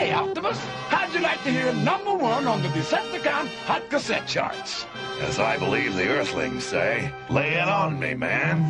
Hey, Optimus, how'd you like to hear number one on the Decepticon Hot Cassette charts? As I believe the Earthlings say, lay it on me, man.